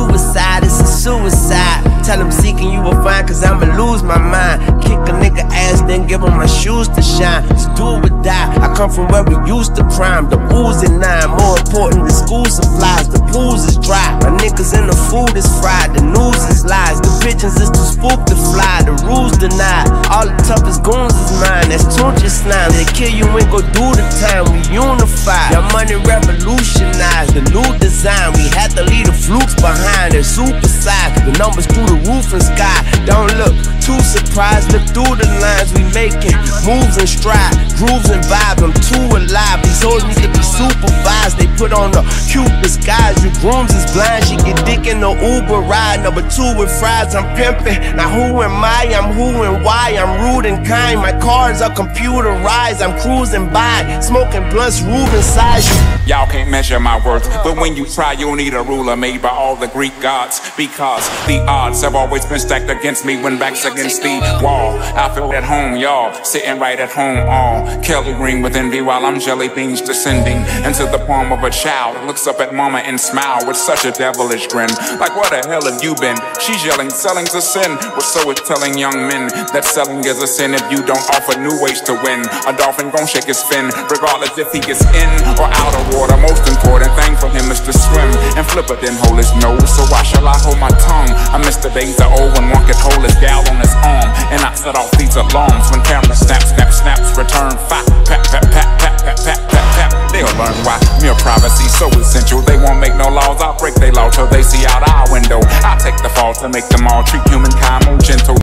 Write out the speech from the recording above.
suicide, it's a suicide. Tell them seeking you will find, cause I'ma lose my mind. Kick a nigga ass, then give him my shoes to shine. It's do or die. I come from where we used to prime. The booze and nine, more important than school supplies. The pools is dry. My niggas in the food is fried. The news is lies. The pigeons is too spooked to fly. The rules denied. All the toughest goons is mine. That's Tunechi slime. They kill you and go do the time. We unify. Your money revolutionized. Numbers through the roof and sky. Don't look too surprised. Look through the lines we making. Moves and stride. Grooves and vibe. I'm too alive. These hoes need to be supervised. They put on the cute disguise. You grooms is blind. She get in the Uber ride. Number two with fries. I'm pimping. Now who am I? I'm who and why. I'm rude and kind. My cars are computerized. I'm cruising by. Smoking blunts, Ruben size. Y'all can't measure my worth, but when you try, you'll need a ruler made by all the Greek gods. Because the odds have always been stacked against me when back's against the wall. I feel at home, y'all, sitting right at home, all Kelly green with envy while I'm jelly beans descending into the palm of a child. Looks up at mama and smile with such a devilish grin. Like, what the hell have you been? She's yelling, selling's a sin. Well, so is telling young men that selling is a sin if you don't offer new ways to win. A dolphin gon' shake his fin, regardless if he gets in or out of water. Most important thing for him is to swim and flip it, then hold his nose. So why shall I hold my tongue? I miss the days of old when one could hold his gal on his arm and I set off these alarms when camera snaps, snap, snaps, return pat, pat, pat, pat, essential. They won't make no laws. I'll break their law till they see out our window. I'll take the fall to make them all treat.